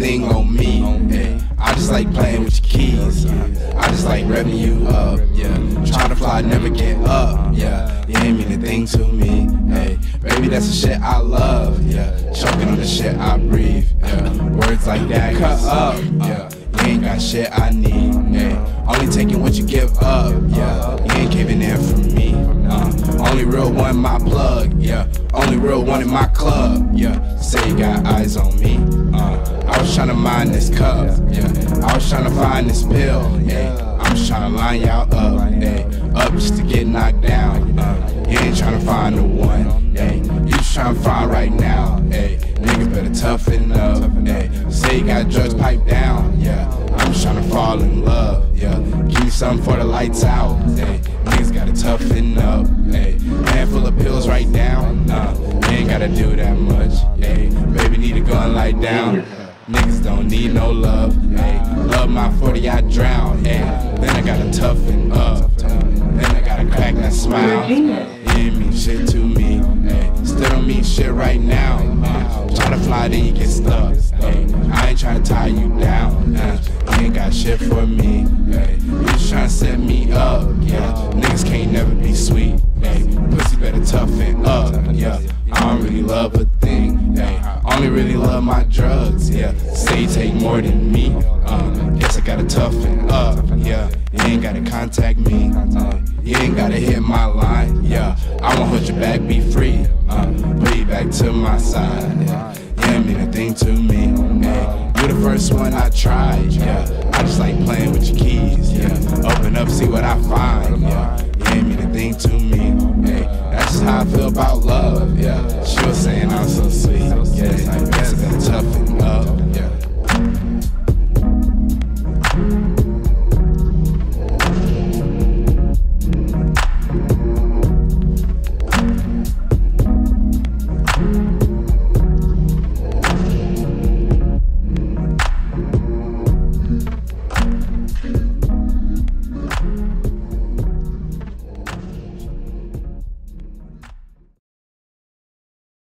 Thing on me. I just like playing with your keys. I just like revving you up. Yeah, trying to fly, never get up. Yeah, you ain't mean a thing to me. Hey, baby, that's the shit I love. Yeah, choking on the shit I breathe. Yeah, words like that cut up. Yeah, you ain't got shit I need. Yeah, only taking what you give up. Yeah. Real one in my club, yeah. Say you got eyes on me, uh. I was trying to mind this cup, yeah. I was trying to find this pill, yeah. I'm trying to line y'all up. Up just to get knocked down, uh. You ain't trying to find the one, hey. You just trying to find got drugs piped down, yeah. I'm trying to fall in love, yeah. Give me something for the lights out, hey. Niggas gotta toughen up, hey. Handful of pills right down, nah. You ain't gotta do that much, hey. Baby need a gun and lie down. Niggas don't need no love, hey. Love my 40, I drown, hey. Then I gotta toughen up, then I gotta crack that smile. You ain't mean shit to me, hey. Still don't mean shit right now, uh. Try to fly, then you get stuck, hey. Tie you down, uh. You ain't got shit for me, hey. You just tryna set me up, yeah. Niggas can't never be sweet, hey. Pussy better toughen up, yeah. I don't really love a thing, hey. Only really love my drugs, yeah. Say you take more than me, uh. Guess I gotta toughen up, yeah. You ain't gotta contact me, uh. You ain't gotta hit my line, yeah. I won't hold you back, be free, uh. Put you back to my side, yeah. You ain't mean a thing to me, first one I tried, yeah. I just like playing with your keys, yeah. Open up, see what I find, yeah. You ain't mean a thing to me, hey. That's just how I feel about love.